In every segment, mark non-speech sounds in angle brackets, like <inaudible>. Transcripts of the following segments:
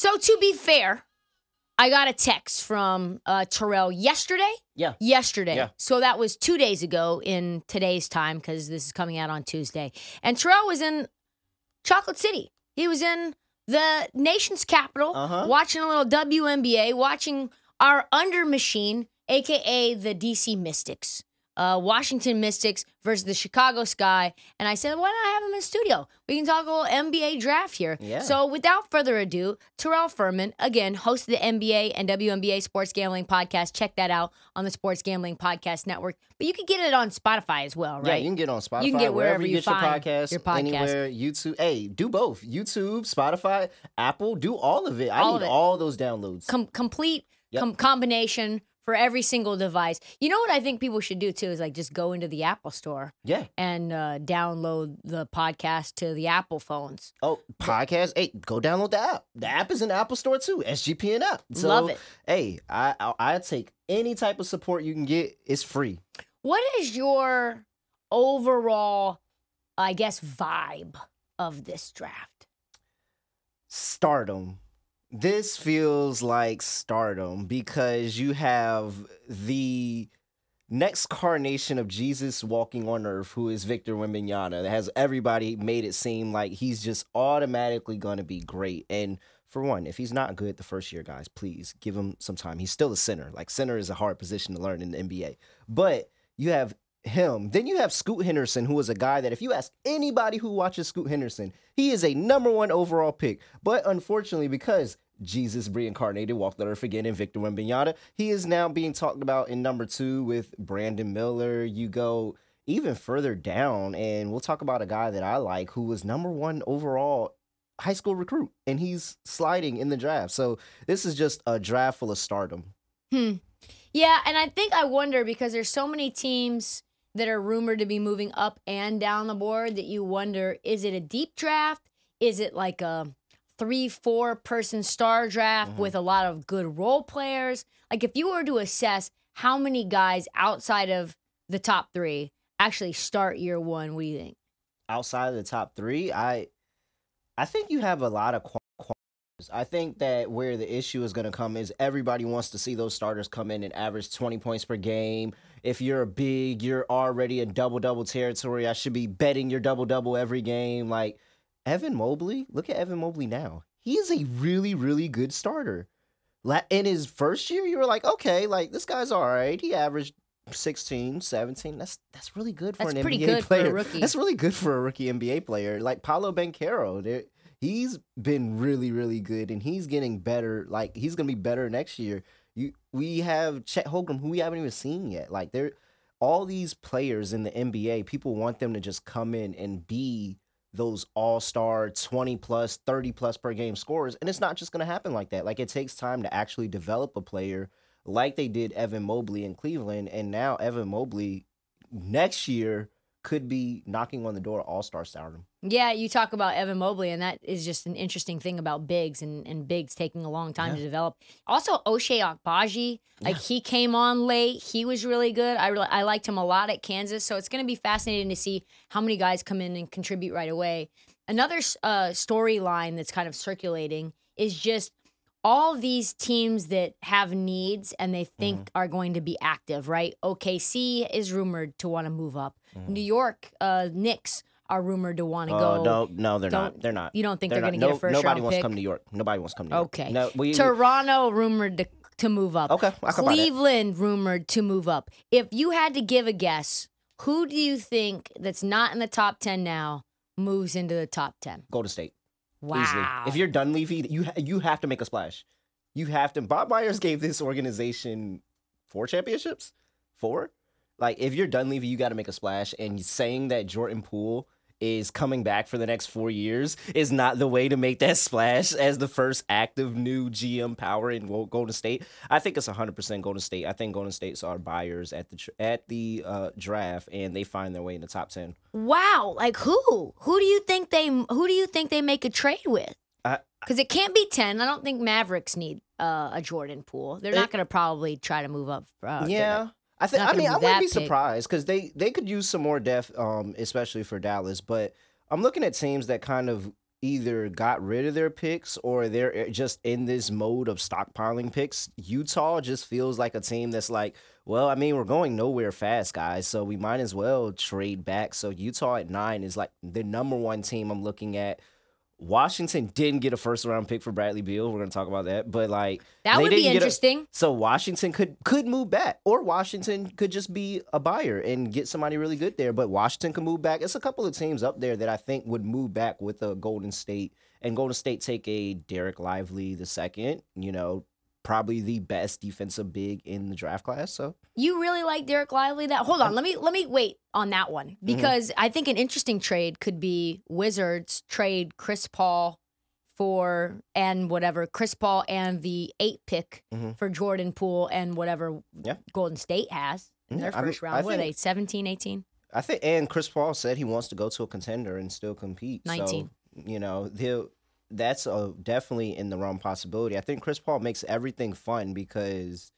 So to be fair, I got a text from uh, Terrell yesterday. Yeah. Yesterday. Yeah. So that was two days ago in today's time because this is coming out on Tuesday. And Terrell was in Chocolate City. He was in the nation's capital, Uh-huh. watching a little WNBA, watching our under machine, aka the DC Mystics, uh, Washington Mystics versus the Chicago Sky. And I said, why not I have him in studio? We can talk a little NBA draft here. Yeah. So without further ado, Terrell Furman, again, host of the NBA and WNBA Sports Gambling Podcast. Check that out on the Sports Gambling Podcast Network. But you can get it on Spotify as well, right? Yeah, you can get on Spotify. You can get wherever you get your podcast, your podcast. Anywhere, YouTube. Hey, do both. YouTube, Spotify, Apple, do all of it. I All of need it. all those downloads. Com- complete Yep. com- combination for every single device. You know what I think people should do too is like just go into the Apple store yeah. and uh, download the podcast to the Apple phones. Oh, podcast. Hey, go download the app. The app is in the Apple Store too. SGPN app. So, Love it. Hey, I, I I take any type of support you can get. It's free. What is your overall, I guess, vibe of this draft? stardom. This feels like stardom because you have the next carnation of Jesus walking on earth, who is Victor Wembanyama, that has everybody made it seem like he's just automatically going to be great. And for one, if he's not good the first year, guys, please give him some time. He's still a center. Like center is a hard position to learn in the NBA. But you have him. Then you have Scoot Henderson, who is a guy that if you ask anybody who watches Scoot Henderson, he is a number one overall pick. But unfortunately, because Jesus reincarnated, walked the earth again in Victor Wembanyama, he is now being talked about in number two with Brandon Miller. You go even further down, and we'll talk about a guy that I like who was number one overall high school recruit, and he's sliding in the draft. So this is just a draft full of stardom. Hmm. Yeah, and I think I wonder because there's so many teams that are rumored to be moving up and down the board that you wonder is it a deep draft? Is it like a three, four person star draft Mhm. with a lot of good role players? Like if you were to assess how many guys outside of the top three actually start year one, what do you think? outside of the top three, I I think you have a lot of. Qu- qu- I think that where the issue is going to come is everybody wants to see those starters come in and average 20 points per game. If you're a big, you're already in double double territory. I should be betting your double double every game. Like Evan Mobley, look at Evan Mobley now. He is a really, really good starter. In his first year, you were like, okay, like this guy's all right. He averaged 16, 17. That's that's really good for That's an pretty NBA good for a player. rookie. That's really good for a rookie NBA player. Like Paolo Banchero, he's been really, really good, and he's getting better. Like he's gonna be better next year. You, we have Chet Holmgren, who we haven't even seen yet. Like there all these players in the NBA. People want them to just come in and be those all-star 20 plus 30 plus per game scorers and it's not just going to happen like that like it takes time to actually develop a player like they did Evan Mobley in Cleveland and now Evan Mobley next year could be knocking on the door all-star stardom Yeah, you talk about Evan Mobley, and that is just an interesting thing about bigs and, and bigs taking a long time to develop. Also, Ochai Agbaji, like Yeah. he came on late. He was really good. I really, I liked him a lot at Kansas. So it's going to be fascinating to see how many guys come in and contribute right away. Another uh, storyline that's kind of circulating is just all these teams that have needs and they think Mm-hmm. are going to be active, right? OKC is rumored to want to move up. Mhm. New York uh, Knicks are rumored to want to Oh, uh, go. no no they're Don't- not they're not You don't think they're they're, going to get a first nobody round wants pick? to come to New York nobody wants to come to New York Okay. no we Toronto rumored to, to move up. okay I can buy that. Cleveland rumored to move up. If you had to give a guess, who do you think that's not in the top 10 now moves into the top 10? Golden State Wow. easily. If you're Dunleavy, you you have to make a splash. You have to. Bob Myers gave this organization four championships, four. Like if you're Dunleavy, you got to make a splash. And saying that Jordan Poole is coming back for the next four years is not the way to make that <laughs> splash as the first active new GM power in Golden State. I think it's 100% Golden State. I think Golden State's are buyers at the at the uh, draft, and they find their way in the top ten. Wow. Like who? Who do you think they who do you think they make a trade with? Cuz it can't be 10. I don't think Mavericks need uh, a Jordan Poole. They're not going to probably try to move up. Uh, yeah. I think. I mean, I wouldn't be surprised because they they could use some more depth, um, especially for Dallas. But I'm looking at teams that kind of either got rid of their picks or they're eh, just in this mode of stockpiling picks. Utah just feels like a team that's like, well, I mean, we're going nowhere fast, guys, so we might as well trade back. So Utah at nine is like the number one team I'm looking at. Washington didn't get a first round pick for Bradley Beal. We're gonna talk about that, but like That would be didn't a- interesting. so Washington could could move back, or Washington could just be a buyer and get somebody really good there. But Washington can move back. It's a couple of teams up there that I think would move back with a Golden State, and Golden State take a Derek Lively the second. You know, probably the best defensive big in the draft class. So You really like Derek Lively? That hold on, let me let me wait on that one Mm-hmm. because I think an interesting trade could be Wizards trade Chris Paul for and whatever Chris Paul and the eight pick Mhm. for Jordan Poole and whatever Yeah. Golden State has in Yeah, their I first round. I what are they? think- 17, 18? I think, and Chris Paul said he wants to go to a contender and still compete. 19. So, you know, he'll, that's a, definitely in the realm possibility. I think Chris Paul makes everything fun because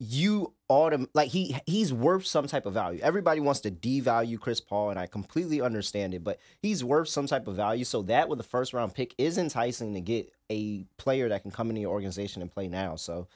you autom like he he's worth some type of value. Everybody wants to devalue Chris Paul, and I completely understand it, but he's worth some type of value. So that with a first round pick is enticing to get a player that can come into your organization and play now. So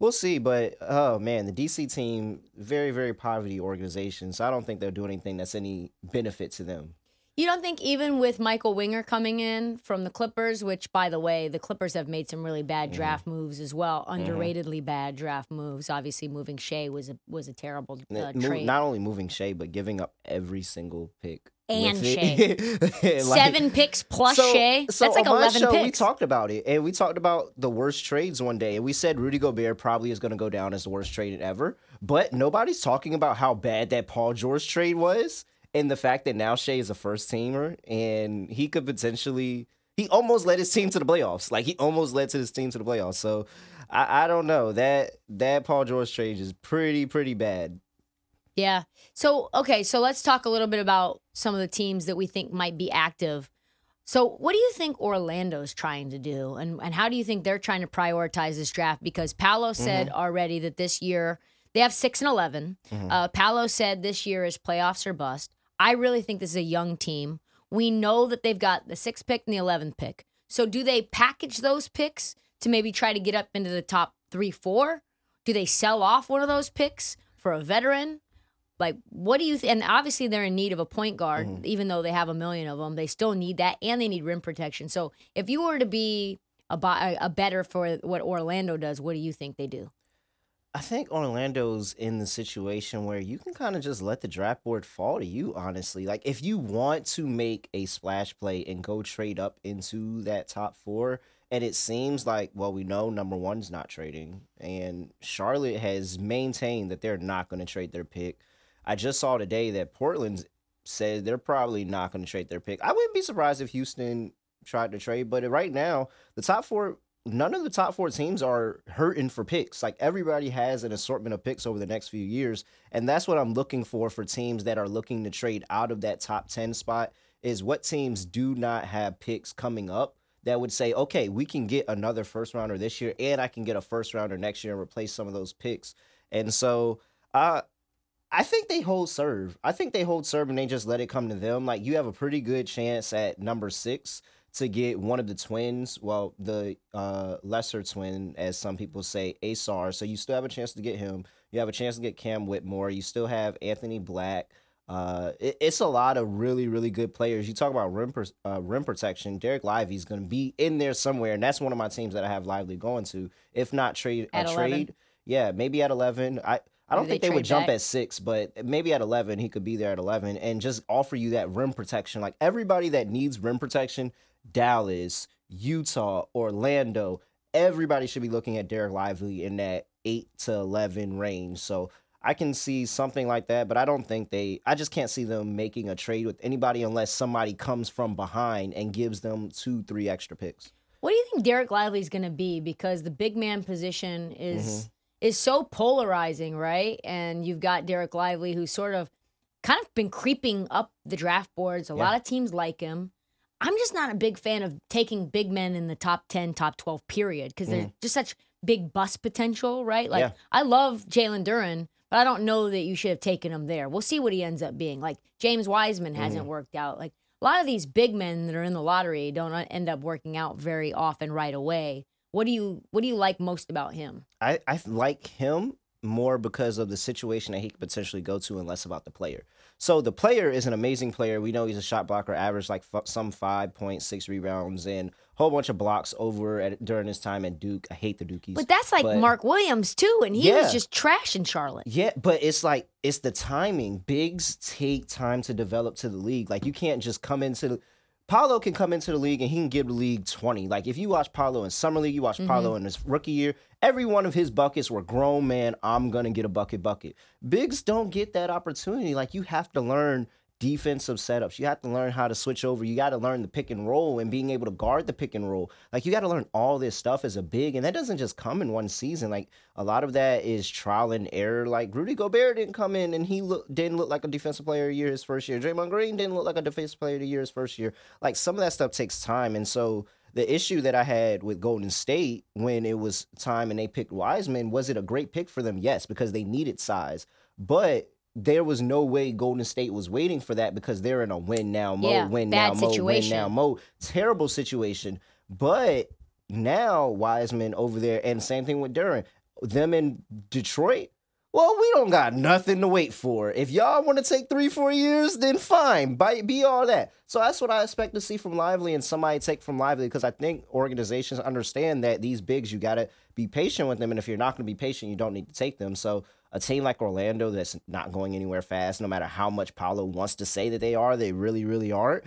We'll see, but oh man, the DC team very very poverty organization, so I don't think they'll do anything that's any benefit to them. You don't think even with Michael Winger coming in from the Clippers, which by the way, the Clippers have made some really bad draft moves as well, underratedly bad draft moves. Obviously, moving Shai was a was a terrible uh, trade. Not only moving Shai, but giving up every single pick And it. <laughs> Like- Seven picks plus so, Shai. So That's like eleven show, picks. We talked about it, and we talked about the worst trades one day, and we said Rudy Gobert probably is going to go down as the worst trade ever. But nobody's talking about how bad that Paul George trade was, and the fact that now Shai is a first teamer, and he could potentially. He almost led his team to the playoffs. Like he almost led to his team to the playoffs. So I, I don't know that that Paul George trade is pretty pretty bad. Yeah. So, okay, so let's talk a little bit about some of the teams that we think might be active. So, what do you think Orlando's trying to do? And, and how do you think they're trying to prioritize this draft? Because Paolo said already that this year they have 6 and 11. Uh, Paolo said this year is playoffs or bust. I really think this is a young team. We know that they've got the sixth pick and the 11th pick. So, do they package those picks to maybe try to get up into the top three, four? Do they sell off one of those picks for a veteran? Like, what do you? Th- and obviously, they're in need of a point guard, mm-hmm. even though they have a million of them. They still need that, and they need rim protection. So, if you were to be a a better for what Orlando does, what do you think they do? I think Orlando's in the situation where you can kind of just let the draft board fall to you, honestly. Like, if you want to make a splash play and go trade up into that top four, and it seems like, well, we know number one's not trading, and Charlotte has maintained that they're not going to trade their pick. I just saw today that Portland said they're probably not going to trade their pick. I wouldn't be surprised if Houston tried to trade, but right now, the top four none of the top four teams are hurting for picks. Like everybody has an assortment of picks over the next few years, and that's what I'm looking for for teams that are looking to trade out of that top 10 spot is what teams do not have picks coming up that would say, "Okay, we can get another first rounder this year and I can get a first rounder next year and replace some of those picks." And so, uh I think they hold serve. I think they hold serve and they just let it come to them. Like you have a pretty good chance at number 6 to get one of the twins, well, the uh, lesser twin, as some people say, Ausar. So you still have a chance to get him. You have a chance to get Cam Whitmore. You still have Anthony Black. Uh, it- it's a lot of really, really good players. You talk about rim, per, uh, rim protection. Derek Lively is going to be in there somewhere, and that's one of my teams that I have Lively going to. If not trade At a 11? trade, yeah, maybe at eleven. I I don't Maybe think they they would jump back. at six, but maybe at eleven he could be there at eleven and just offer you that rim protection. Like everybody that needs rim protection, Dallas, Utah, Orlando, everybody should be looking at Derek Lively in that eight to eleven range. So I can see something like that, but I don't think they. I just can't see them making a trade with anybody unless somebody comes from behind and gives them two, three extra picks. What do you think Derek Lively's going to be? Because the big man position is Mm-hmm. is so polarizing, right? And you've got Derek Lively, who's sort of kind of been creeping up the draft boards. A Yeah. lot of teams like him. I'm just not a big fan of taking big men in the top 10, top 12 period because there's just such big bust potential, right? Like Mm. Yeah. I love Jalen Duren, but I don't know that you should have taken him there. We'll see what he ends up being. Like James Wiseman hasn't Mm-hmm. worked out. Like a lot of these big men that are in the lottery don't uh, end up working out very often right away. What do you what do you like most about him? I, I like him more because of the situation that he could potentially go to and less about the player. So the player is an amazing player. We know he's a shot blocker, average like f- some 5.6 rebounds and a whole bunch of blocks over at, during his time at Duke. I hate the Dukies. But that's like But- Mark Williams too, and he Yeah. was just trash in Charlotte. Yeah, but it's like it's the timing. Bigs take time to develop to the league. Like you can't just come into the Paolo can come into the league and he can give the league 20. Like if you watch Paolo in summer league, you watch mm-hmm. Paolo in his rookie year, every one of his buckets were grown man, I'm gonna get a bucket bucket. Bigs don't get that opportunity. Like you have to learn defensive setups. You have to learn how to switch over. You got to learn the pick and roll and being able to guard the pick and roll. Like you got to learn all this stuff as a big, and that doesn't just come in one season. Like a lot of that is trial and error. Like Rudy Gobert didn't come in and he look, didn't look like a defensive player of the year his first year. Draymond Green didn't look like a defensive player of the year his first year. Like some of that stuff takes time, and so. The issue that I had with Golden State when it was time and they picked Wiseman was it a great pick for them? Yes, because they needed size. But there was no way Golden State was waiting for that because they're in a win now mode, Yeah, win now mode, win now mode. Terrible situation. But now Wiseman over there, and same thing with Duren. Them in Detroit. Well, we don't got nothing to wait for. If y'all want to take three, four years, then fine. Be all that. So that's what I expect to see from Lively and somebody take from Lively because I think organizations understand that these bigs, you got to be patient with them. And if you're not going to be patient, you don't need to take them. So a team like Orlando that's not going anywhere fast, no matter how much Paolo wants to say that they are, they really, really aren't.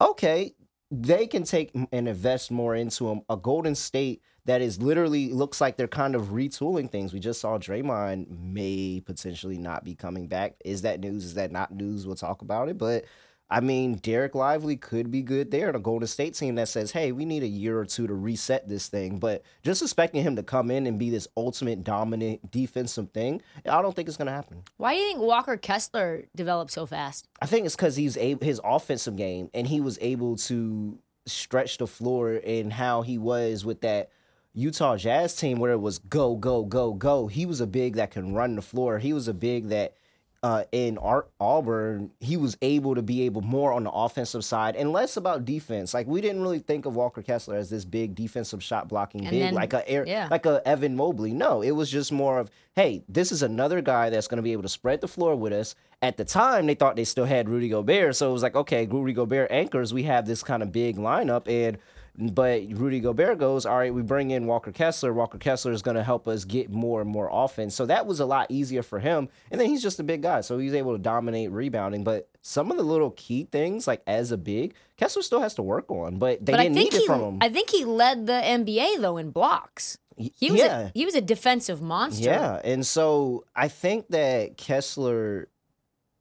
Okay, they can take and invest more into them. A Golden State that is literally looks like they're kind of retooling things. We just saw Draymond may potentially not be coming back. Is that news? Is that not news? We'll talk about it. But I mean, Derek Lively could be good there in a Golden State team that says, hey, we need a year or two to reset this thing. But just expecting him to come in and be this ultimate dominant defensive thing, I don't think it's going to happen. Why do you think Walker Kessler developed so fast? I think it's because he's able his offensive game and he was able to stretch the floor in how he was with that Utah Jazz team where it was go go go go. He was a big that can run the floor. He was a big that uh, in Ar- Auburn he was able to be able more on the offensive side and less about defense. Like we didn't really think of Walker Kessler as this big defensive shot blocking And big then- like a air yeah. like a Evan Mobley. No, it was just more of, hey, this is another guy that's going to be able to spread the floor with us. At the time, they thought they still had Rudy Gobert, so it was like, okay, Rudy Gobert anchors. We have this kind of big lineup, and but Rudy Gobert goes, all right, we bring in Walker Kessler. Walker Kessler is going to help us get more and more offense. So that was a lot easier for him. And then he's just a big guy, so he's able to dominate rebounding. But some of the little key things, like as a big, Kessler still has to work on. But they but I didn't think need he, it from him. I think he led the NBA though in blocks. He was yeah. a, he was a defensive monster. Yeah, and so I think that Kessler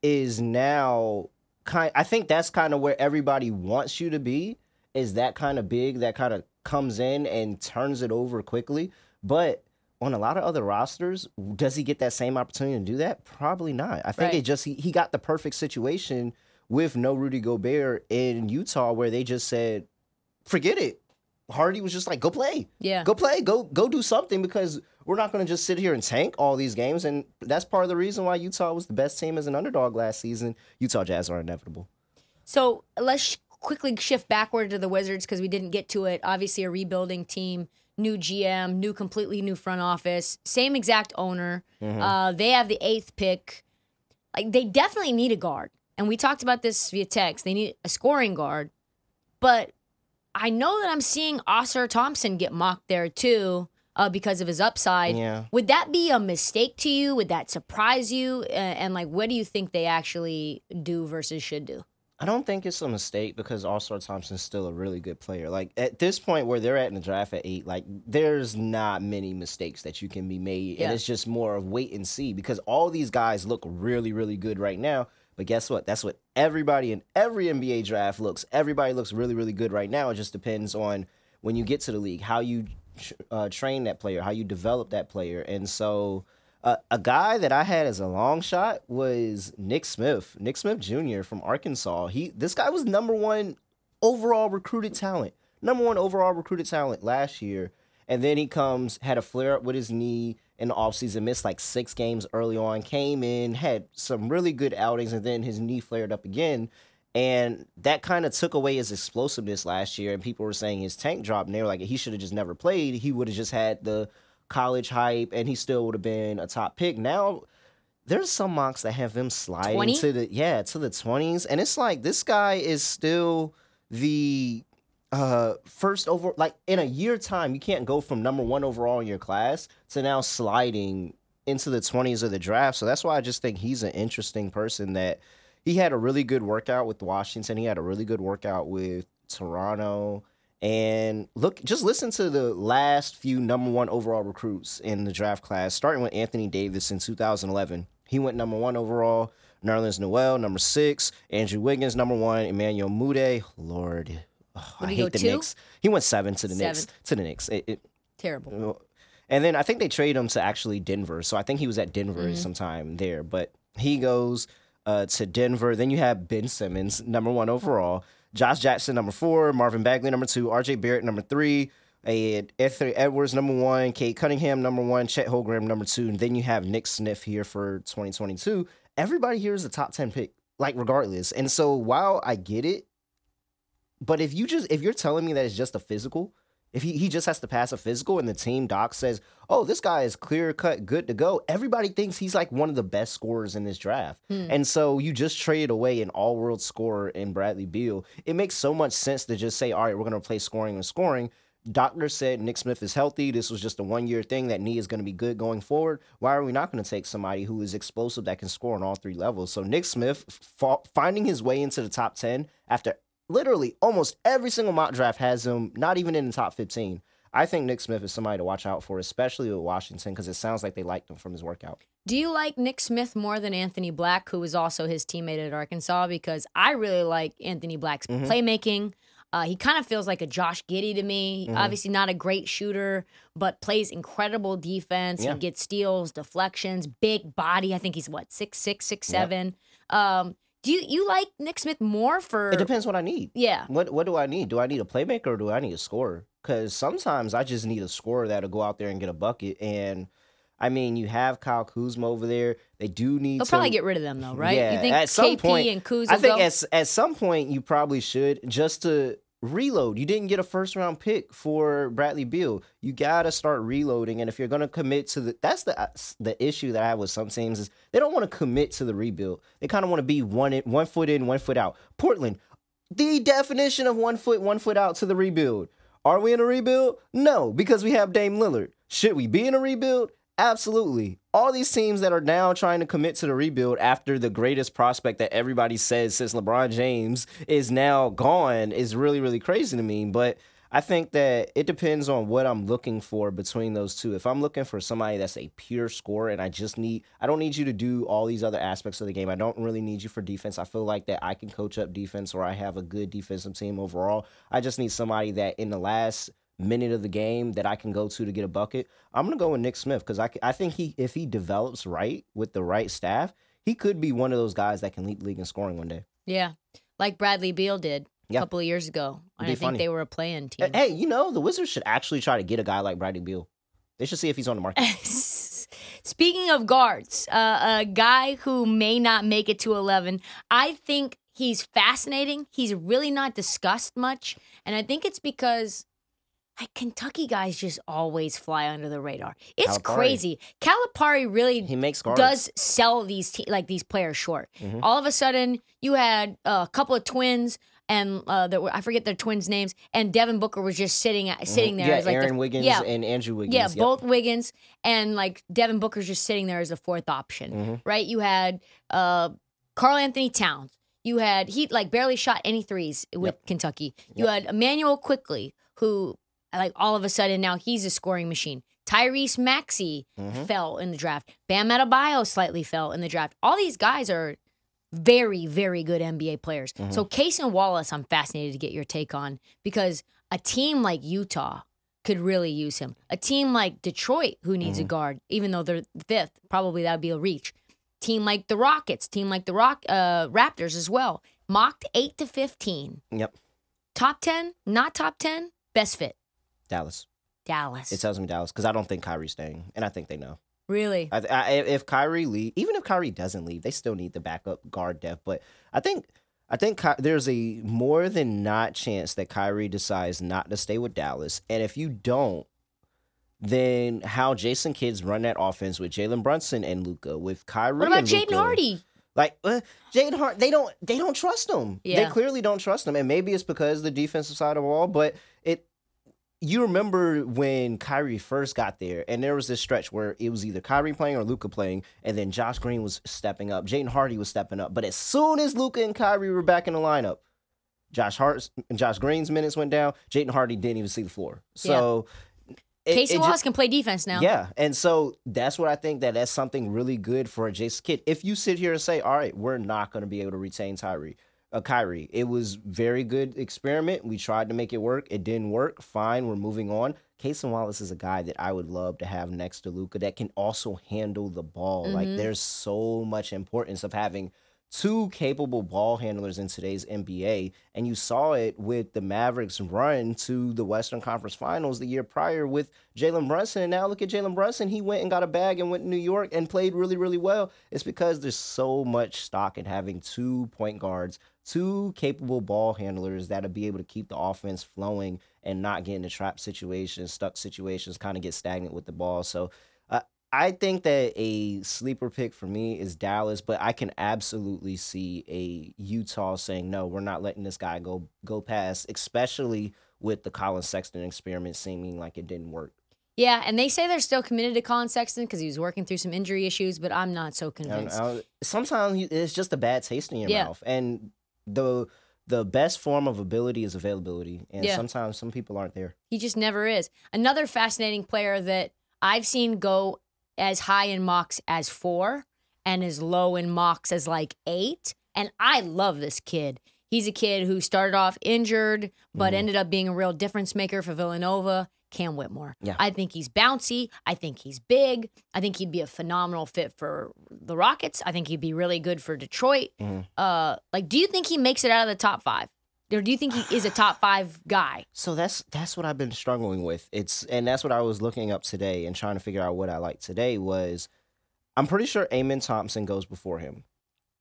is now kind. I think that's kind of where everybody wants you to be. Is that kind of big that kind of comes in and turns it over quickly, but. On a lot of other rosters, does he get that same opportunity to do that? Probably not. I think Right. it just he, he got the perfect situation with no Rudy Gobert in Utah, where they just said, "Forget it." Hardy was just like, "Go play." Yeah. go play, go go do something because we're not going to just sit here and tank all these games. And that's part of the reason why Utah was the best team as an underdog last season. Utah Jazz are inevitable. So let's quickly shift backward to the Wizards because we didn't get to it. Obviously, a rebuilding team, new GM, new completely new front office, same exact owner. Uh, they have the eighth pick. Like they definitely need a guard, and we talked about this via text. They need a scoring guard, but I know that I'm seeing Ausar Thompson get mocked there too. Uh, because of his upside, Yeah. would that be a mistake to you? Would that surprise you? Uh, and like, what do you think they actually do versus should do? I don't think it's a mistake because Ausar Thompson's still a really good player. Like at this point where they're at in the draft at eight, like there's not many mistakes that you can be made. Yeah. And it's just more of wait and see because all these guys look really, really good right now. But guess what? That's what everybody in every NBA draft looks. Everybody looks really, really good right now. It just depends on when you get to the league, how you uh, train that player, how you develop that player. And so a guy that I had as a long shot was Nick Smith, Nick Smith Jr. from Arkansas. He this guy was number one overall recruited talent, number one overall recruited talent last year, and then he comes had a flare up with his knee in the offseason, missed like six games early on, came in, had some really good outings, and then his knee flared up again. And that kind of took away his explosiveness last year. And people were saying his tank dropped. And they were like, he should have just never played. He would have just had the college hype and he still would have been a top pick. Now, there's some mocks that have him sliding 20? to the yeah to the 20s and it's like this guy is still the uh first over like in a year time you can't go from number one overall in your class to now sliding into the 20s of the draft so that's why i just think he's an interesting person that he had a really good workout with washington he had a really good workout with toronto and look just listen to the last few number one overall recruits in the draft class starting with anthony davis in 2011 he went number one overall Nerlens Noel, number six. Andrew Wiggins, number one. Emmanuel Mudiay. Lord, oh, I hate the two? Knicks. He went seven to the Knicks. To the Knicks. It- it- Terrible. and then I think they trade him to actually Denver. So I think he was at Denver Mhm. sometime there. But he goes uh, to Denver. Then you have Ben Simmons, number one overall. Josh Jackson, number four. Marvin Bagley, number two. RJ Barrett, number three. And Anthony Edwards, number one. Cade Cunningham, number one. Chet Holmgren, number two. And then you have Nick Smith here for 2022. Everybody here is a top 10 pick, like regardless. And so while I get it, but if you just if you're telling me that it's just a physical, if he, he just has to pass a physical and the team doc says, oh, this guy is clear cut, good to go, everybody thinks he's like one of the best scorers in this draft. Hmm. And so you just traded away an all world scorer in Bradley Beal. It makes so much sense to just say, all right, we're going to replace scoring with scoring. Doctor said Nick Smith is healthy. This was just a one year thing. That knee is going to be good going forward. Why are we not going to take somebody who is explosive that can score on all three levels? So Nick Smith fa- finding his way into the top 10 after literally almost every single mock draft has him not even in the top 15. I think Nick Smith is somebody to watch out for, especially with Washington, because it sounds like they liked him from his workout. Do you like Nick Smith more than Anthony Black, who was also his teammate at Arkansas? Because I really like Anthony Black's Mhm. playmaking. Uh, he kind of feels like a Josh Giddey to me. Mhm. Obviously, not a great shooter, but plays incredible defense. Yeah. He gets steals, deflections, big body. I think he's what six six six Yep. Um, do you you like Nick Smith more for? It depends what I need. Yeah, What what do I need? Do I need a playmaker or do I need a scorer? Because sometimes I just need a scorer that'll go out there and get a bucket. And I mean, you have Kyle Kuzma over there. They do need they'll to probably get rid of them though, right? Yeah, you think at some KP point- and Kuz I think go? at at some point you probably should just to reload. You didn't get a first round pick for Bradley Beal. You gotta start reloading. And if you're gonna commit to the, that's the uh, the issue that I have with some teams is they don't want to commit to the rebuild. They kind of want to be one in, one foot in, one foot out. Portland, the definition of one foot, one foot out to the rebuild. Are we in a rebuild? No, because we have Dame Lillard. Should we be in a rebuild? Absolutely. All these teams that are now trying to commit to the rebuild after the greatest prospect that everybody says since LeBron James is now gone is really, really crazy to me. But I think that it depends on what I'm looking for between those two. If I'm looking for somebody that's a pure scorer and I just need, I don't need you to do all these other aspects of the game. I don't really need you for defense. I feel like that I can coach up defense or I have a good defensive team overall. I just need somebody that in the last minute of the game that I can go to to get a bucket. I'm gonna go with Nick Smith because I, I think he if he develops right with the right staff, he could be one of those guys that can lead the league in scoring one day. yeah, like Bradley Beal did a Yeah. couple of years ago. And I think funny. they were a playing team. Hey, you know the Wizards should actually try to get a guy like Bradley Beal. They should see if he's on the market. <laughs> Speaking of guards, uh, a guy who may not make it to 11, I think he's fascinating. He's really not discussed much. And I think it's because Kentucky guys just always fly under the radar. It's Calipari. crazy. Calipari really He makes guards. does sell these te- like these players short. Mhm. All of a sudden, you had a couple of twins, and uh, that were, I forget their twins' names, and Devin Booker was just sitting at, sitting there Mm-hmm. Yeah, as like the- Aaron Wiggins yeah, and Andrew Wiggins. yeah, Yep. both Wiggins and like Devin Booker's just sitting there as a fourth option, Mhm. right? You had uh, Karl-Anthony Towns. You had he like barely shot any threes with Yep. Kentucky. You had Immanuel Quickley, who like all of a sudden now he's a scoring machine. Tyrese Maxey Mhm. fell in the draft. Bam Adebayo slightly fell in the draft. All these guys are very, very good NBA players. Mm-hmm. So Cason Wallace, I'm fascinated to get your take on because a team like Utah could really use him. A team like Detroit, who needs Mm-hmm. a guard, even though they're fifth, probably that would be a reach. Team like the Rockets, team like the Rock uh, Raptors as well, mocked eight to fifteen. Yep. Top ten, not top ten, best fit. Dallas. Dallas. It tells me Dallas because I don't think Kyrie's staying, and I think they know. really? I, I, if Kyrie leave, even if Kyrie doesn't leave, they still need the backup guard depth. But I think I think Ky- there's a more than not chance that Kyrie decides not to stay with Dallas. And if you don't, then how Jason Kidd's run that offense with Jalen Brunson and Luka, with Kyrie. What about Jaden Hardy? Like uh, Jaden Hart, they don't they don't trust him. Yeah. They clearly don't trust him, and maybe it's because of the defensive side of the ball. But it, you remember when Kyrie first got there, and there was this stretch where it was either Kyrie playing or Luka playing, and then Josh Green was stepping up, Jaden Hardy was stepping up. But as soon as Luka and Kyrie were back in the lineup, Josh Hart's and Josh Green's minutes went down. Jaden Hardy didn't even see the floor. So. it- Casey it Wallace can play defense now. yeah, and so that's what I think that that's something really good for a Jason Kidd. If you sit here and say, "All right, we're not going to be able to retain Tyree," uh, Kyrie, it was very good experiment. We tried to make it work. It didn't work. Fine, we're moving on. Cason Wallace is a guy that I would love to have next to Luka that can also handle the ball. Like Mhm. there's so much importance of having two capable ball handlers in today's NBA. And you saw it with the Mavericks run to the Western Conference Finals the year prior with Jalen Brunson. And now look at Jalen Brunson. He went and got a bag and went to New York and played really, really well. It's because there's so much stock in having two point guards, two capable ball handlers that'll be able to keep the offense flowing and not get into trap situations, stuck situations, kind of get stagnant with the ball. So uh, I think that a sleeper pick for me is Dallas, but I can absolutely see a Utah saying no, we're not letting this guy go go past, especially with the Collin Sexton experiment seeming like it didn't work. Yeah, and they say they're still committed to Collin Sexton because he was working through some injury issues, but I'm not so convinced. uh, sometimes it's just a bad taste in your Yeah. mouth, and the the best form of ability is availability, and Yeah. sometimes some people aren't there. He just never is. Another fascinating player that I've seen go as high in mocks as four and as low in mocks as like eight. And I love this kid. He's a kid who started off injured, but Mhm. ended up being a real difference maker for Villanova. Cam Whitmore. Yeah. I think he's bouncy. I think he's big. I think he'd be a phenomenal fit for the Rockets. I think he'd be really good for Detroit. Mhm. Uh, like, do you think he makes it out of the top five? Or do you think he is a top <sighs> five guy? So that's that's what I've been struggling with. It's and that's what I was looking up today and trying to figure out what I like today was I'm pretty sure Amen Thompson goes before him.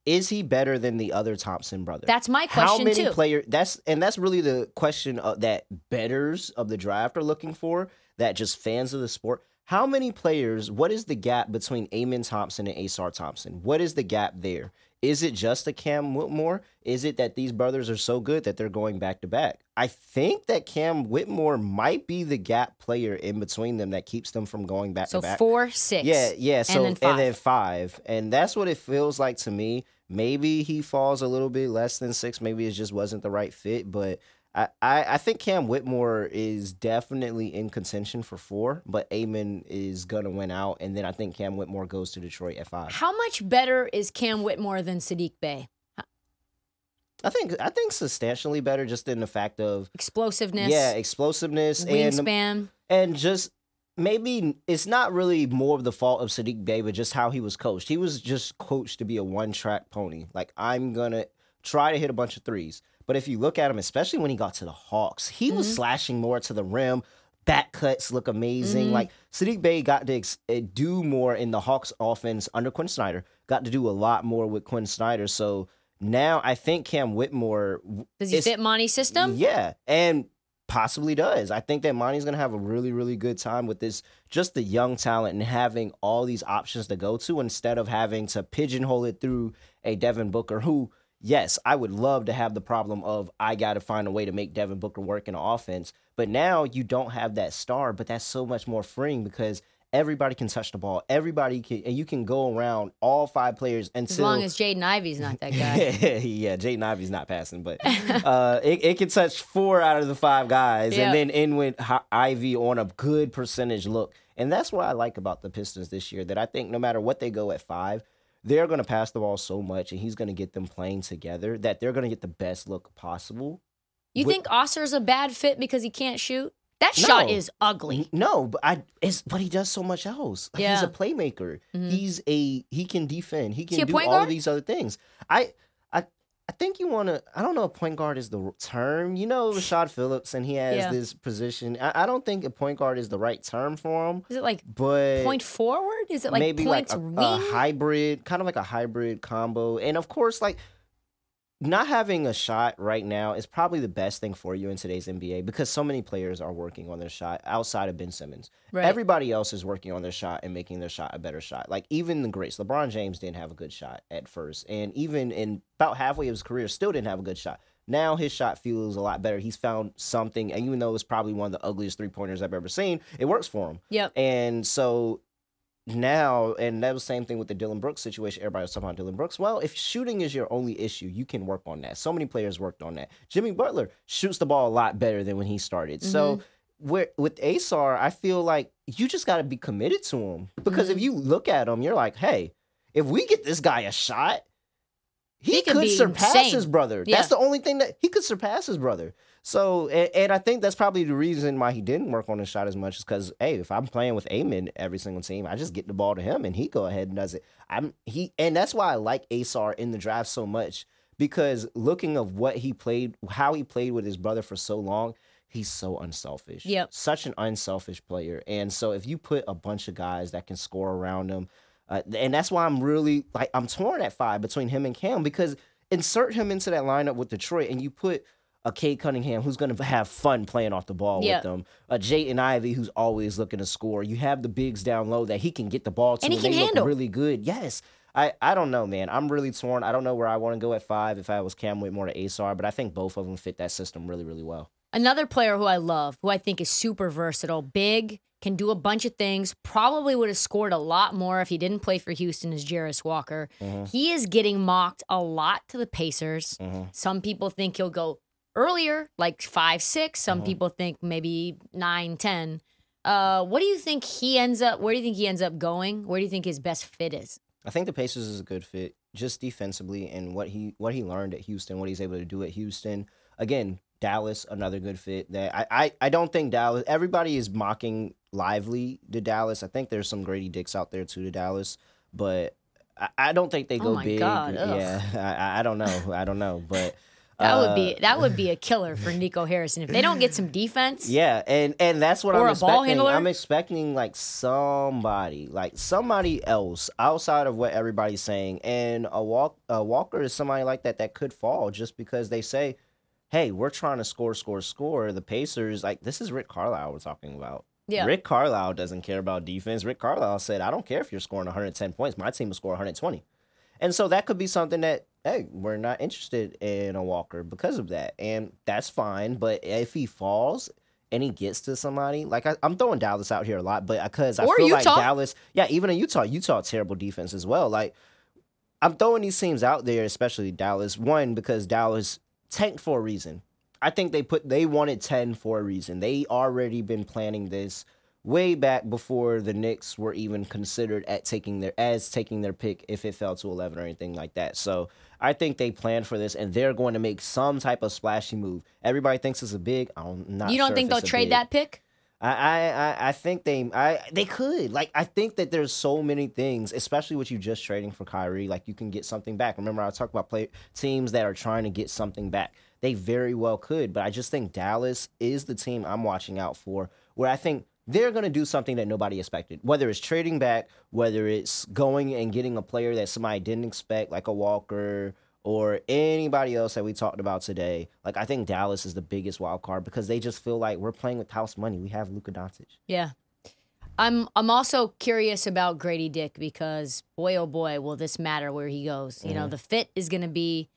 Is he better than the other Thompson brother? That's my question How many too. player that's and that's really the question uh, that betters of the draft are looking for, that just fans of the sport. How many players, what is the gap between Amen Thompson and Ausar Thompson? What is the gap there? Is it just a Cam Whitmore? Is it that these brothers are so good that they're going back to back? I think that Cam Whitmore might be the gap player in between them that keeps them from going back so to back. four, six. Yeah, yeah. So and then five. five, and that's what it feels like to me. Maybe he falls a little bit less than six. Maybe it just wasn't the right fit. But I, I, I think Cam Whitmore is definitely in contention for four. But Amen is gonna win out, and then I think Cam Whitmore goes to Detroit at five. How much better is Cam Whitmore than Sadiq Bey? I think I think substantially better, just in the fact of Explosiveness, yeah, explosiveness and wingspan. and just maybe it's not really more of the fault of Sadiq Bey, but just how he was coached. He was just coached to be a one track pony. Like I'm gonna try to hit a bunch of threes, but if you look at him, especially when he got to the Hawks, he was Mhm. slashing more to the rim. Back cuts look amazing. Mhm. Like Sadiq Bey got to ex- uh, do more in the Hawks offense under Quinn Snyder. Got to do a lot more with Quinn Snyder. So now I think Cam Whitmore Does he fit Monty's system? yeah, and possibly does. I think that Monty's gonna have a really, really good time with this, just the young talent and having all these options to go to instead of having to pigeonhole it through a Devin Booker who. Yes, I would love to have the problem of I got to find a way to make Devin Booker work in offense. But now you don't have that star, but that's so much more freeing because everybody can touch the ball. Everybody can, and you can go around all five players until As long as Jaden Ivey's not that guy. <laughs> yeah, Jaden Ivey's not passing, but <laughs> uh, it, it can touch four out of the five guys, Yeah. and then end with Ivey on a good percentage look. And that's what I like about the Pistons this year. That I think no matter what they go at five, they're going to pass the ball so much, and he's going to get them playing together that they're going to get the best look possible. You With- think Ausar's a bad fit because he can't shoot? That shot is ugly. No, but I it's but he does so much else. Like, He's a playmaker. Mhm. He's a he can defend. He he can a do all of these other things. I I think you want to. I don't know if point guard is the term. You know, Rashad Phillips, and he has Yeah. this position. I, I don't think a point guard is the right term for him. Is it like But point forward? Is it like maybe like a, a hybrid, kind of like a hybrid combo. And of course, like not having a shot right now is probably the best thing for you in today's NBA because so many players are working on their shot outside of Ben Simmons. Right. Everybody else is working on their shot and making their shot a better shot. Like even the greats, LeBron James didn't have a good shot at first, and even in about halfway of his career, still didn't have a good shot. Now his shot feels a lot better. He's found something, and even though it's probably one of the ugliest three pointers I've ever seen, it works for him. Yep. And so now, and that was the same thing with the Dillon Brooks situation. Everybody was talking about Dillon Brooks. Well, if shooting is your only issue, you can work on that. So many players worked on that. Jimmy Butler shoots the ball a lot better than when he started. So mm-hmm. where with Ausar, I feel like you just got to be committed to him because if mm-hmm. you look at him, you're like, hey, if we get this guy a shot, he, He could could surpass insane. his brother. Yeah. That's the only thing that he could surpass his brother. So, and, and I think that's probably the reason why he didn't work on his shot as much is because, hey, if I'm playing with Amen every single team, I just get the ball to him and he go ahead and does it. I'm he, and that's why I like Ausar in the draft so much because looking of what he played, how he played with his brother for so long, he's so unselfish. Yep. such an unselfish player. And so if you put a bunch of guys that can score around him, uh, and that's why I'm really like I'm torn at five between him and Cam because insert him into that lineup with Detroit, and you put a Cade Cunningham who's going to have fun playing off the ball Yeah. with them, a Jaden Ivey who's always looking to score. You have the bigs down low that he can get the ball to, And he they can look handle. really good. Yes. I, I don't know, man. I'm really torn. I don't know where I want to go at five if I was Cam Whitmore to Ausar, but I think both of them fit that system really, really well. Another player who I love, who I think is super versatile, big, can do a bunch of things, probably would have scored a lot more if he didn't play for Houston, is Jarace Walker. Mm-hmm. He is getting mocked a lot to the Pacers. Mm-hmm. Some people think he'll go earlier, like five, six. Some people think maybe nine, ten. Uh, what do you think he ends up? Where do you think he ends up going? Where do you think his best fit is? I think the Pacers is a good fit, just defensively, and what he what he learned at Houston, what he's able to do at Houston. Again, Dallas, another good fit. That I I, I don't think Dallas. Everybody is mocking lively to Dallas. I think there's some Grady Dicks out there too to Dallas, but I, I don't think they Oh go my big. God, yeah, <laughs> I, I don't know. I don't know, but That would uh, be that would be a killer for Nico Harrison if they don't get some defense. <laughs> Yeah, and and that's what Or I'm a ball expecting. handler? I'm expecting like somebody, like somebody else outside of what everybody's saying. And a walk a Walker is somebody like that that could fall just because they say, "Hey, we're trying to score, score, score." The Pacers, like this is Rick Carlisle we're talking about. Yeah. Rick Carlisle doesn't care about defense. Rick Carlisle said, "I don't care if you're scoring 110 points. My team will score 120." And so that could be something that, hey, we're not interested in a Walker because of that. And that's fine. But if he falls and he gets to somebody, like I, I'm throwing Dallas out here a lot, but because I Or feel Utah. like Dallas, yeah, even in Utah, Utah terrible defense as well. Like I'm throwing these teams out there, especially Dallas. One, because Dallas tanked for a reason. I think they put they wanted 10 for a reason. They already been planning this way back before the Knicks were even considered at taking their as taking their pick if it fell to 11 or anything like that. So I think they planned for this and they're going to make some type of splashy move. Everybody thinks it's a big. I'm not. You don't sure think they'll trade big. that pick? I, I I- I think they I they could like I think that there's so many things, especially with you just trading for Kyrie. Like you can get something back. Remember I talked about play teams that are trying to get something back. They very well could, but I just think Dallas is the team I'm watching out for. Where I think they're going to do something that nobody expected. Whether it's trading back, whether it's going and getting a player that somebody didn't expect, like a Walker or anybody else that we talked about today. Like I think Dallas is the biggest wild card because they just feel like we're playing with house money. We have Luka Doncic. Yeah. I'm I'm also curious about Grady Dick because boy oh boy will this matter where he goes. You know, Mm-hmm. the fit is going to be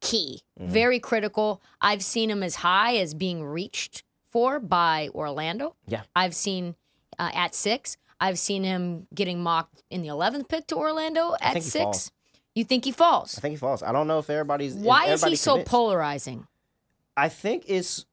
key. Very critical. I've seen him as high as being reached for by Orlando. Yeah. I've seen uh, at 6. I've seen him getting mocked in the 11th pick to Orlando at 6. falls. You think he falls? I think he falls. I don't know if everybody's. if Why is he so polarizing? I think it's.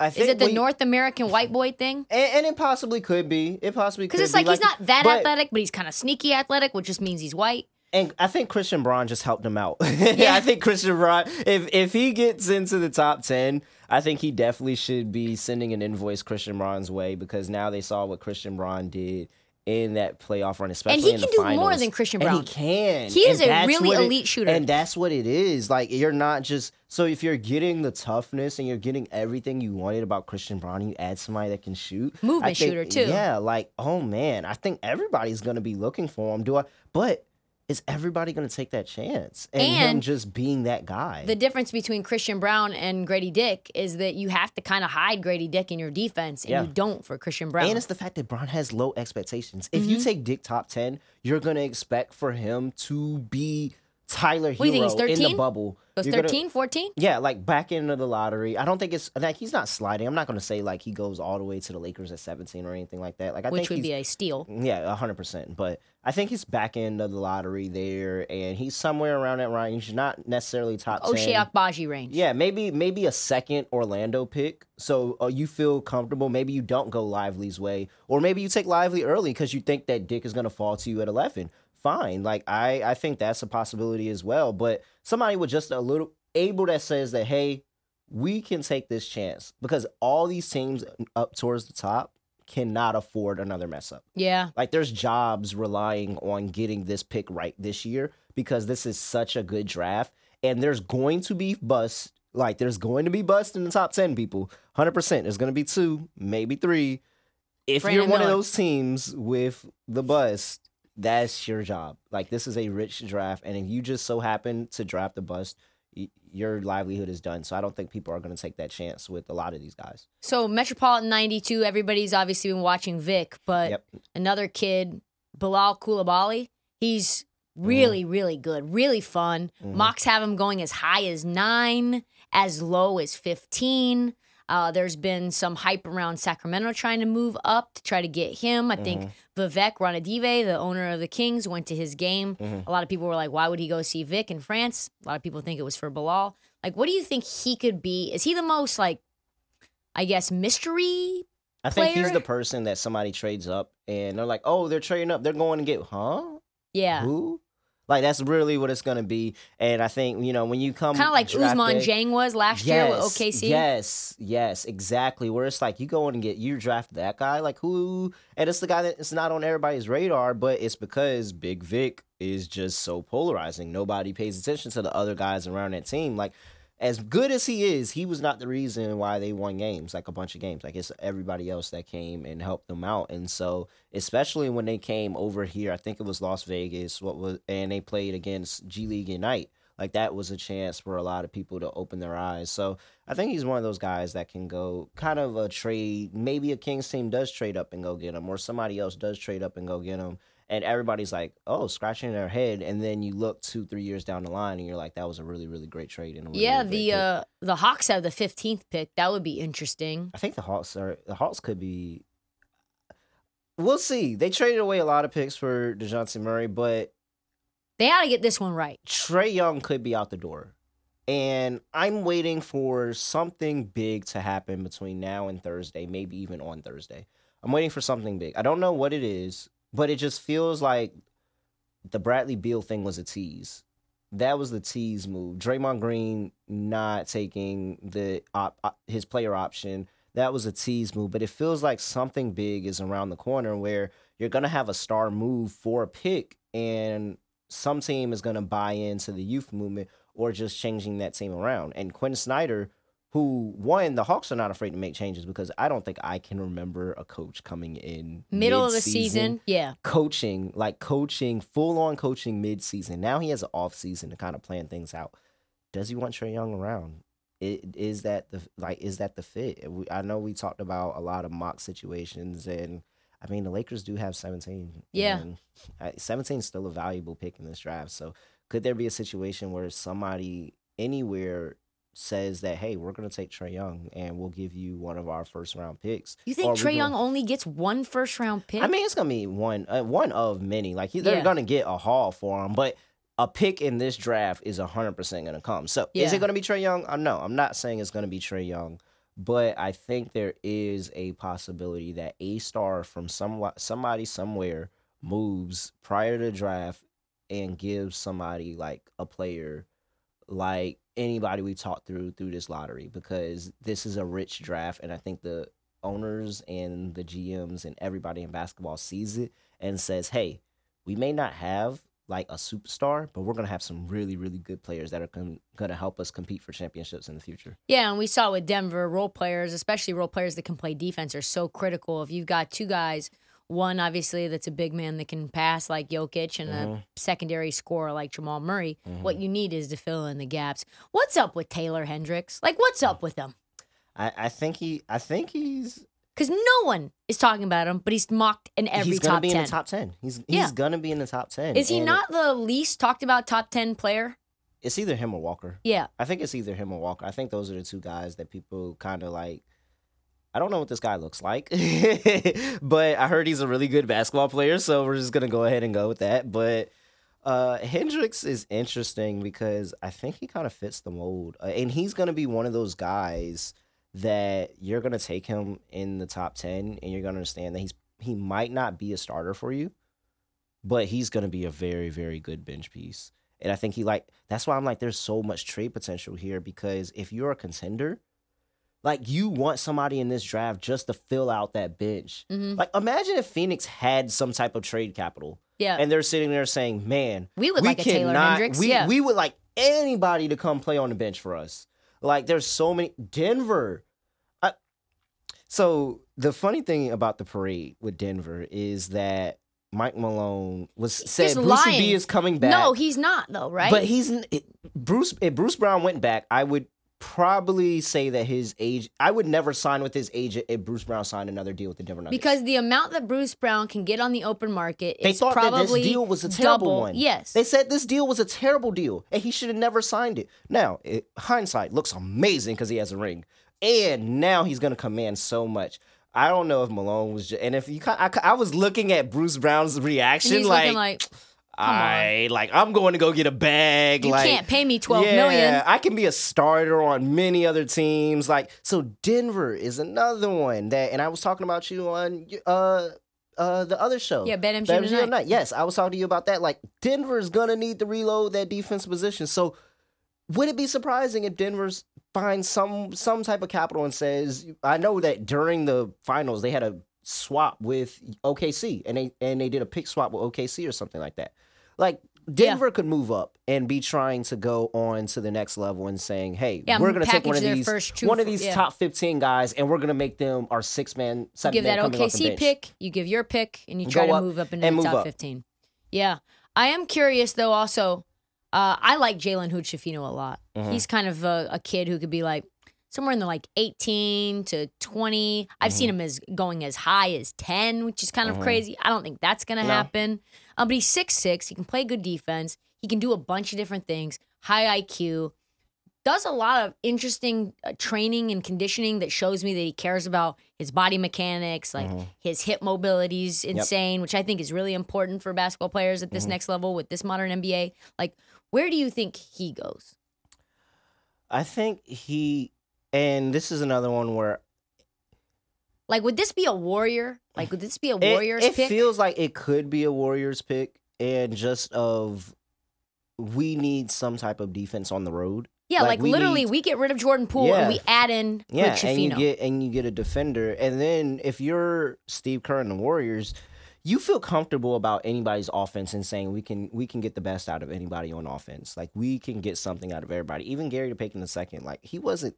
I think Is it the we- North American white boy thing? And, and it possibly could be. It possibly could be. Because it's be. like, he's not that but- athletic, but he's kind of sneaky athletic, which just means he's white. And I think Christian Braun just helped him out. <laughs> Yeah. I think Christian Braun, if if he gets into the top ten, I think he definitely should be sending an invoice Christian Braun's way because now they saw what Christian Braun did in that playoff run, especially he in the can do more than Christian And he can. He is And a really it- elite shooter. and that's what it is. Like you're not just so if you're getting the toughness and you're getting everything you wanted about Christian Braun, you add somebody that can shoot. Movement think- shooter, too. Yeah, like oh man, I think everybody's gonna be looking for him. Do I? But is everybody going to take that chance? And, him just being that guy. The difference between Christian Braun and Grady Dick is that you have to kind of hide Grady Dick in your defense, and Yeah. you don't for Christian Braun. And it's the fact that Braun has low expectations. If Mm-hmm. you take Dick top 10, you're going to expect for him to be Tyler What you think, Hero he's in the 13? bubble. Goes You're gonna- 13, 14? Yeah, like back into the lottery. I don't think it's like he's not sliding. I'm not going to say like he goes all the way to the Lakers at 17 or anything like that. Like I Which think would be a steal. Yeah, hundred percent. But I think he's back end of the lottery there, and he's somewhere around that range. Not necessarily top Ochai ten. Agbaji range. Yeah, maybe maybe a second Orlando pick. So uh, you feel comfortable. Maybe you don't go Lively's way, or maybe you take Lively early because you think that Dick is going to fall to you at eleven. Fine, like I I think that's a possibility as well. But somebody with just a little able that says that hey, we can take this chance because all these teams up towards the top cannot afford another mess up. Yeah. Like there's jobs relying on getting this pick right this year because this is such a good draft. And there's going to be bust. Like there's going to be bust in the top 10 people. 100%. There's going to be two, maybe three. If Brandon you're one Miller. of those teams with the bust, that's your job. Like this is a rich draft. And if you just so happen to draft the bust, y- your livelihood is done. So I don't think people are going to take that chance with a lot of these guys. So Metropolitan 92, everybody's obviously been watching Vic, but Yep. another kid, Bilal Coulibaly, he's Mm-hmm. really, really good, really fun. Mocks have him going as high as nine, as low as 15. Uh, there's been some hype around Sacramento trying to move up to try to get him. I think Vivek Ranadive, the owner of the Kings, went to his game. A lot of people were like, why would he go see Vic in France? A lot of people think it was for Bilal. Like, what do you think he could be? Is he the most, like, I guess, mystery I think he's the person that somebody trades up and they're like, oh, they're trading up. They're going to get, huh? Yeah. Who? Like that's really what it's gonna be. And I think you know when you come Kind of like Ousmane Dieng was last year with OKC. Yes, yes, exactly. Where it's like you go in and get you draft that guy, like who, and it's the guy that it's not on everybody's radar, but it's because Big Vic is just so polarizing. Nobody pays attention to the other guys around that team. Like as good as he is, he was not the reason why they won games, like a bunch of games. Like it's everybody else that came and helped them out. And so, especially when they came over here, I think it was Las Vegas, what was and they played against G League Ignite. Like that was a chance for a lot of people to open their eyes. So I think he's one of those guys that can go kind of a trade. Maybe a Kings team does trade up and go get him, or somebody else does trade up and go get him. And everybody's like, oh, scratching their head. And then you look two, three years down the line and you're like, that was a really, really great trade. And really, Yeah, really the uh the Hawks have the 15th pick. That would be interesting. I think the Hawks are the Hawks could be. We'll see. They traded away a lot of picks for Dejounte Murray, but They ought to get this one right. Trae Young could be out the door. And I'm waiting for something big to happen between now and Thursday, maybe even on Thursday. I'm waiting for something big. I don't know what it is, but it just feels like the Bradley Beal thing was a tease. That was the tease move. Draymond Green not taking the op- his player option. That was a tease move, but it feels like something big is around the corner where you're going to have a star move for a pick and some team is going to buy into the youth movement or just changing that team around. And Quin Snyder, who one, the Hawks are not afraid to make changes because I don't think I can remember a coach coming in Middle of the mid-season. Yeah. coaching, like coaching, full on coaching mid season. Now he has an off season to kind of plan things out. Does he want Trae Young around? I- Is that the like? Is that the fit? We, I know we talked about a lot of mock situations, and I mean the Lakers do have seventeen. Yeah. uh, seventeen is still a valuable pick in this draft. So could there be a situation where somebody anywhere says that, hey, we're going to take Trae Young and we'll give you one of our first round picks? You think Trae gonna- Young only gets one first round pick? I mean, it's gonna be one uh, one of many. Like he- they're Yeah. gonna get a haul for him, but a pick in this draft is hundred percent gonna come. So is it gonna be Trae Young? Uh, no, I'm not saying it's gonna be Trae Young, but I think there is a possibility that a star from some somebody somewhere moves prior to draft and gives somebody like a player like anybody we talked through through this lottery because this is a rich draft and I think the owners and the GMs and everybody in basketball sees it and says, "Hey, we may not have like a superstar, but we're going to have some really really good players that are going to help us compete for championships in the future." Yeah, and we saw with Denver role players, especially role players that can play defense, are so critical. If you've got two guys one obviously that's a big man that can pass like Jokic and Mhm. a secondary scorer like Jamal Murray. Mhm. What you need is to fill in the gaps. What's up with Taylor Hendricks? Like, what's up with him? I, I think he I think he's Because no one is talking about him, but he's mocked in every he's gonna top be ten. in the top ten. He's he's Yeah. gonna be in the top ten. is he and not the least talked about top ten player? It's either him or Walker. Yeah. I think it's either him or Walker. I think those are the two guys that people kind of like. I don't know what this guy looks like, <laughs> but I heard he's a really good basketball player, so we're just gonna go ahead and go with that. But uh Hendricks is interesting because I think he kind of fits the mold, uh, and he's gonna be one of those guys that you're gonna take him in the top ten, and you're gonna understand that he's he might not be a starter for you, but he's gonna be a very very good bench piece. And I think he like that's why I'm like there's so much trade potential here because if you're a contender, like you want somebody in this draft just to fill out that bench. hmm Like imagine if Phoenix had some type of trade capital Yeah. and they're sitting there saying, "Man, we would we like a Taylor Hendricks. we yeah. we would like anybody to come play on the bench for us." Like there's so many Denver. I, so the funny thing about the parade with Denver is that Mike Malone was said lying. B is coming back. no, he's not though, right? But he's it, Bruce. If Bruce Brown went back, I would probably say that his age. I would never sign with his agent if Bruce Brown signed another deal with the Denver Nuggets. because the amount that Bruce Brown can get on the open market they is thought that this deal was a terrible double. one. Yes. They said this deal was a terrible deal and he should have never signed it. Now, it, hindsight looks amazing because he has a ring, and now he's gonna command so much. I don't know if Malone was, just, and if you, I, I was looking at Bruce Brown's reaction, he's like, looking like on. I like, I'm going to go get a bag. you like, can't pay me twelve yeah, million. I can be a starter on many other teams. Like so, Denver is another one that, and I was talking about you on uh uh the other show. Yeah, BetMGM BetMGM tonight. Night. Yes, I was talking to you about that. Like Denver is gonna need to reload that defense position. So, would it be surprising if Denver's finds some some type of capital and says, I know that during the finals they had a swap with OKC and they and they did a pick swap with OKC or something like that. Like Denver could move up and be trying to go on to the next level and saying, "Hey, Yeah, we're going to take one of these two one of these yeah. top 15 guys and we're going to make them our six man, You seven give man that OKC pick, you give your pick, and you try Go to move up into and the move top up. fifteen. Yeah, I am curious though. Also, uh, I like Jalen Hood-Schifino a lot. Mhm. He's kind of a, a kid who could be like somewhere in the like eighteen to twenty. I've seen him as going as high as ten, which is kind of Mhm. crazy. I don't think that's gonna No. happen. Um, but he's six six. He can play good defense. He can do a bunch of different things. High IQ. Does a lot of interesting uh, training and conditioning that shows me that he cares about his body mechanics, like Mhm. his hip mobility is insane, which I think is really important for basketball players at this Mhm. next level with this modern NBA. Like, where do you think he goes? I think he and this is another one where Like, would this be a warrior? Like, would this be a it, Warriors it pick? feels like it could be a Warriors pick and just of we need some type of defense on the road. yeah, like, like, we literally, need- we get rid of Jordan Poole Yeah. and we add in Yeah, Rick and you get and you get a defender, and then if you're Steve Kerr and the Warriors, you feel comfortable about anybody's offense and saying we can we can get the best out of anybody on offense. Like we can get something out of everybody. Even Gary Payton in the second, like he wasn't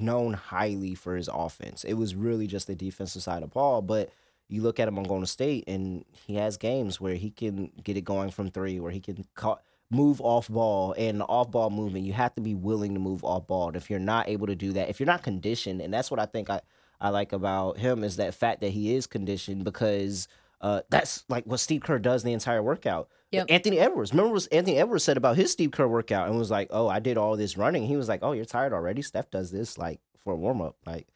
known highly for his offense. It was really just the defensive side of ball. But you look at him on Golden State, and he has games where he can get it going from three, where he can ca- move off ball. And off ball movement, you have to be willing to move off ball. And if you're not able to do that, if you're not conditioned, and that's what I think I, I like about him is that fact that he is conditioned because. Uh, that's like what Steve Kerr does the entire workout. Yep. Anthony Edwards. Remember what Anthony Edwards said about his Steve Kerr workout and was like, "Oh, I did all this running." He was like, "Oh, you're tired already." Steph does this like for a warm up. Like,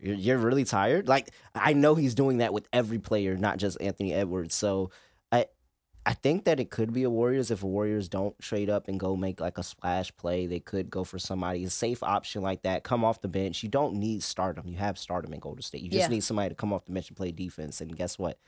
you're, you're really tired. Like, I know he's doing that with every player, not just Anthony Edwards. So, I I think that it could be a Warriors if Warriors don't trade up and go make like a splash play. They could go for somebody a safe option like that. Come off the bench. You don't need stardom. You have stardom in Golden State. You just Yeah. need somebody to come off the bench and play defense. And guess what?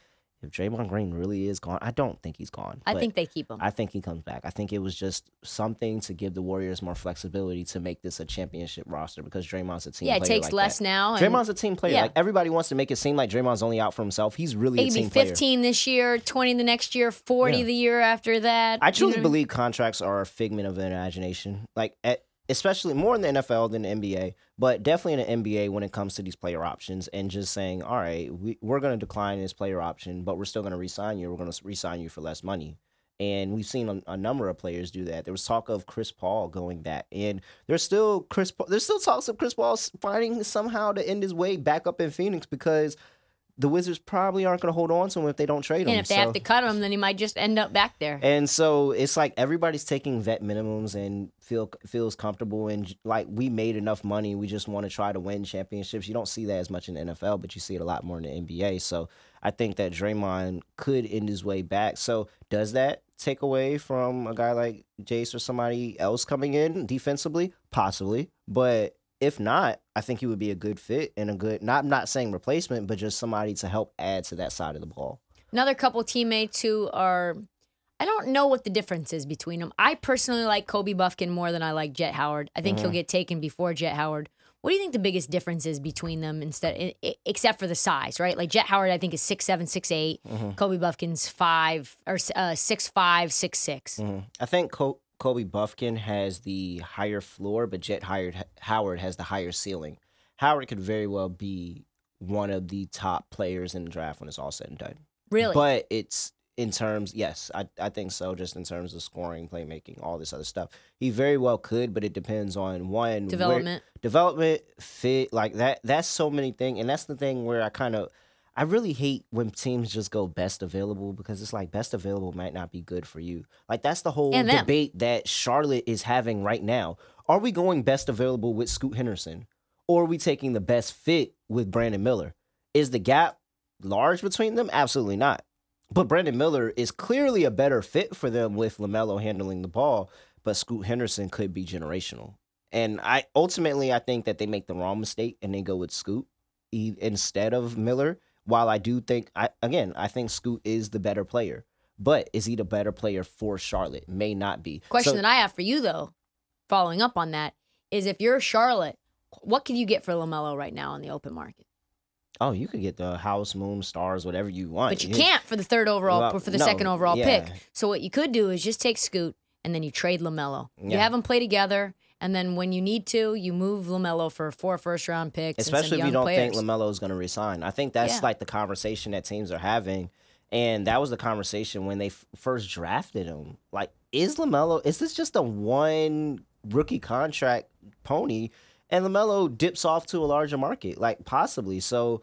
If Draymond Green really is gone, I don't think he's gone. I think they keep him. I think he comes back. I think it was just something to give the Warriors more flexibility to make this a championship roster because Draymond's a team yeah, it player takes like less that. now. and Draymond's a team player. yeah. Like everybody wants to make it seem like Draymond's only out for himself. He's really It a team be player. 15 this year, 20 the next year, 40 Yeah. the year after that. I you truly know? believe contracts are a figment of the imagination. Like at especially more in the NFL than the NBA, but definitely in the NBA when it comes to these player options and just saying, all right, we, we're going to decline this player option, but we're still going to re-sign you. We're going to re-sign you for less money. And we've seen a, a, number of players do that. There was talk of Chris Paul going back, and there's still Chris. There's still talks of Chris Paul finding somehow to end his way back up in Phoenix because the Wizards probably aren't going to hold on to him if they don't trade him. And if they so. have to cut him, then he might just end up back there. And so it's like everybody's taking vet minimums and feel feels comfortable and like we made enough money, we just want to try to win championships. You don't see that as much in the NFL, but you see it a lot more in the NBA. So I think that Draymond could end his way back. So does that take away from a guy like Jace or somebody else coming in defensively? Possibly, but if not, I think he would be a good fit and a good not I'm not saying replacement, but just somebody to help add to that side of the ball. Another couple teammates who are I don't know what the difference is between them. I personally like Kobe Bufkin more than I like Jett Howard. I think mm-hmm. he'll get taken before Jett Howard. What do you think the biggest difference is between them instead except for the size, right? Like Jett Howard I think is 6'7, 6'8. Mm-hmm. Kobe Bufkin's 5 or uh 6'5, 6'6. Mm-hmm. I think Kobe Kobe Bufkin has the higher floor, but Jett Howard Howard has the higher ceiling. Howard could very well be one of the top players in the draft when it's all said and done. Really? But it's in terms, yes, I, I think so, just in terms of scoring, playmaking, all this other stuff. He very well could, but it depends on one development. Where, development, fit, like that that's so many things. And that's the thing where I kind of I really hate when teams just go best available because it's like best available might not be good for you. Like that's the whole debate that Charlotte is having right now. Are we going best available with Scoot Henderson? Or are we taking the best fit with Brandon Miller? Is the gap large between them? Absolutely not. But Brandon Miller is clearly a better fit for them with LaMelo handling the ball, but Scoot Henderson could be generational. And I ultimately I think that they make the wrong mistake and they go with Scoot instead of Miller while I do think, I again, I think Scoot is the better player, but is he the better player for Charlotte? May not be. Question so, that I have for you though, following up on that, is if you're Charlotte, what can you get for Lamelo right now on the open market? Oh, you could get the house, moon, stars, whatever you want. But you can't for the third overall, well, for the no, second overall yeah. pick. So what you could do is just take Scoot and then you trade Lamelo. Yeah. You have them play together. And then when you need to, you move LaMelo for four first round picks. Especially if you don't players. think LaMelo is going to resign. I think that's yeah. like the conversation that teams are having. And that was the conversation when they f- first drafted him. Like, is LaMelo, is this just a one rookie contract pony? And LaMelo dips off to a larger market, like possibly. So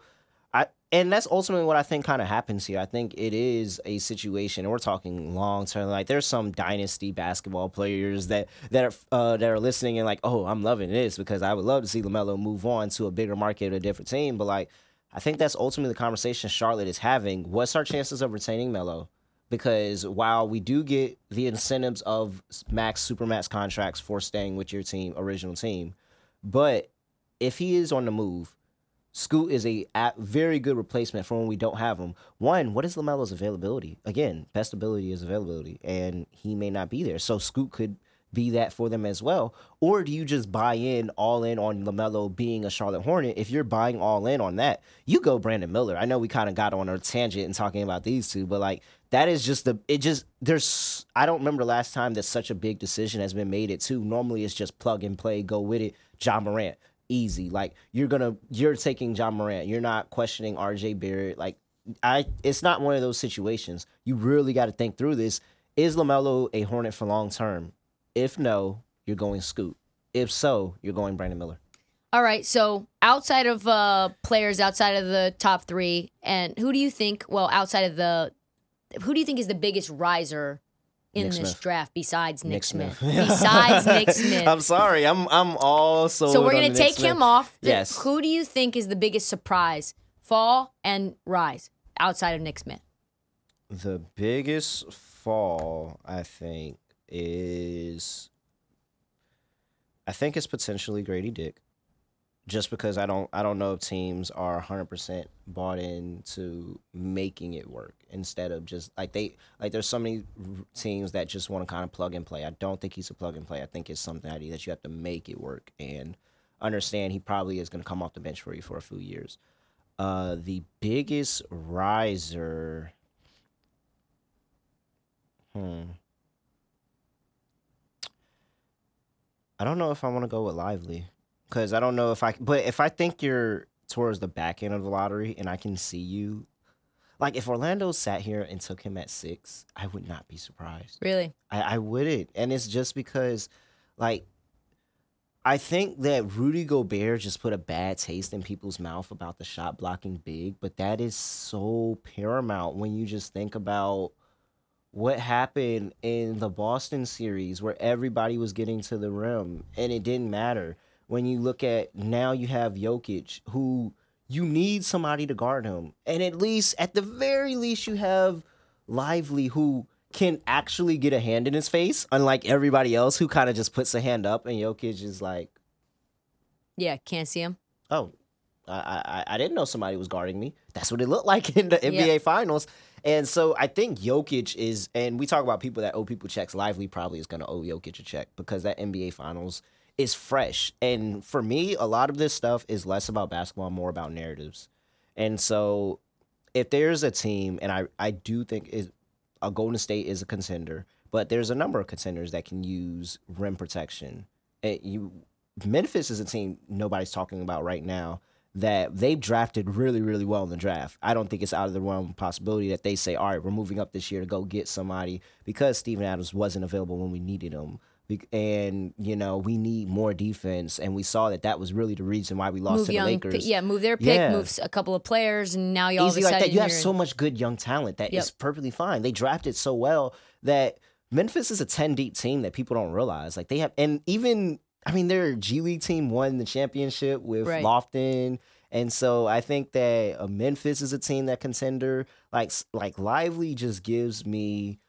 and that's ultimately what I think kind of happens here. I think it is a situation, and we're talking long term. Like there's some dynasty basketball players that that are uh, that are listening and like, oh, I'm loving this because I would love to see Lamelo move on to a bigger market, a different team. But like, I think that's ultimately the conversation Charlotte is having. What's our chances of retaining Melo? Because while we do get the incentives of max supermax contracts for staying with your team, original team, but if he is on the move Scoot is a very good replacement for when we don't have him. One, what is Lamelo's availability? Again, best ability is availability, and he may not be there. So Scoot could be that for them as well. Or do you just buy in all in on Lamelo being a Charlotte Hornet? If you're buying all in on that, you go Brandon Miller. I know we kind of got on a tangent and talking about these two, but like that is just the it just there's I don't remember last time that such a big decision has been made at two. Normally it's just plug and play, go with it. Ja Morant easy. Like you're gonna you're taking Ja Morant. You're not questioning RJ Barrett. Like I it's not one of those situations. You really got to think through this. Is LaMelo a Hornet for long term? If no, you're going Scoot. If so, you're going Brandon Miller. All right. So outside of uh, players outside of the top three, and who do you think? Well, outside of the, who do you think is the biggest riser in Nick this Smith. draft besides Nick, Nick Smith. Smith. <laughs> besides Nick <laughs> Smith. I'm sorry. I'm I'm also So we're going to take Smith. him off. yes. Who do you think is the biggest surprise fall and rise outside of Nick Smith? The biggest fall, I think, is I think it's potentially Grady Dick just because I don't I don't know if teams are 100% bought into making it work instead of just like they like there's so many teams that just want to kind of plug and play. I don't think he's a plug and play. I think it's something that you have to make it work and understand he probably is going to come off the bench for you for a few years. Uh the biggest riser hmm I don't know if I want to go with Lively because I don't know if I. But if I think you're towards the back end of the lottery and I can see you, like if Orlando sat here and took him at six, I would not be surprised. Really? I, I wouldn't, and it's just because, like, I think that Rudy Gobert just put a bad taste in people's mouth about the shot blocking big, but that is so paramount when you just think about what happened in the Boston series where everybody was getting to the rim and it didn't matter. When you look at now, you have Jokic, who you need somebody to guard him, and at least, at the very least, you have Lively, who can actually get a hand in his face, unlike everybody else who kind of just puts a hand up and Jokic is like, Yeah, can't see him. "Oh, I, I I didn't know somebody was guarding me." That's what it looked like in the NBA. Finals. And so I think Jokic is, and we talk about people that owe people checks. Lively probably is going to owe Jokic a check because that NBA Finals is fresh. And for me, a lot of this stuff is less about basketball, more about narratives. And so if there's a team, and I, I do think is a Golden State is a contender, but there's a number of contenders that can use rim protection. And you Memphis is a team nobody's talking about right now that they've drafted really, really well in the draft. I don't think it's out of the realm of possibility that they say, all right, we're moving up this year to go get somebody because Steven Adams wasn't available when we needed him. And, you know, we need more defense. And we saw that that was really the reason why we lost move to the young, Lakers. pi- yeah, move their pick, Yeah. moves a couple of players, and now you all Easy like that. You have so much good young talent that is Yep. perfectly fine. They drafted so well that Memphis is a 10 deep team that people don't realize. Like they have, and even, I mean, their G League team won the championship with Right. Lofton. And so I think that uh, Memphis is a team that contender. Like, like Lively just gives me,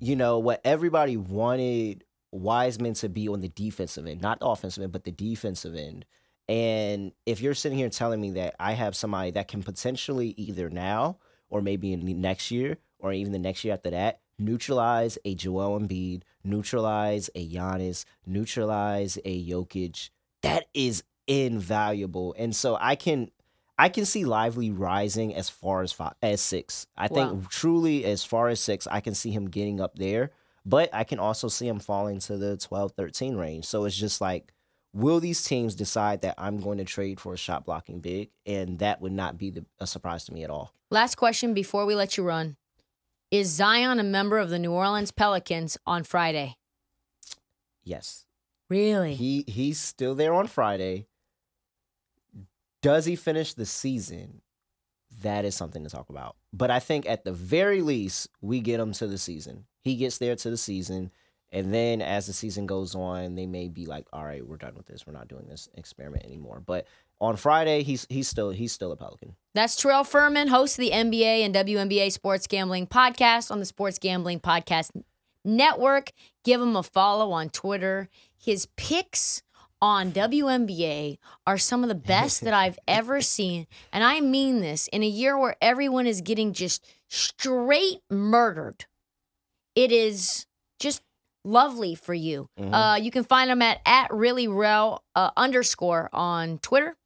you know, what everybody wanted Wiseman to be on the defensive end, not the offensive end, but the defensive end. And if you're sitting here telling me that I have somebody that can potentially either now or maybe in the next year or even the next year after that neutralize a Joel Embiid, neutralize a Giannis, neutralize a Jokic, that is invaluable. And so I can I can see Lively rising as far as five, as six. I think truly as far as six, I can see him getting up there. But I can also see him falling to the 12, 13 range. So it's just like, will these teams decide that I'm going to trade for a shot blocking big? And that would not be the, a surprise to me at all. Last question before we let you run: Is Zion a member of the New Orleans Pelicans on Friday? Yes. Really? He he's still there on Friday. Does he finish the season? That is something to talk about. But I think at the very least, we get him to the season. He gets there to the season. And then as the season goes on, they may be like, all right, we're done with this. We're not doing this experiment anymore. But on Friday, he's he's still he's still a Pelican. That's Terrell Furman, host of the NBA and WNBA Sports Gambling Podcast on the Sports Gambling Podcast Network. Give him a follow on Twitter. His picks on WNBA are some of the best that I've <laughs> ever seen. And I mean this in a year where everyone is getting just straight murdered. It is just lovely for you. Mhm. Uh, you can find him at at really rel uh, underscore on Twitter.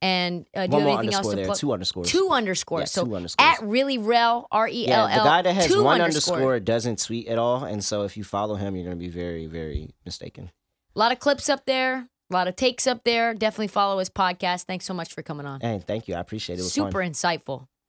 And uh, do One you have anything else to plug? Two underscores. Two underscores. Yeah, so two underscores. at really rel r e l Yeah, the guy that has two one underscore. underscore doesn't tweet at all, and so if you follow him, you're going to be very, very mistaken. A lot of clips up there. A lot of takes up there. Definitely follow his podcast. Thanks so much for coming on. Hey, thank you, I appreciate it. It was Super fun. insightful.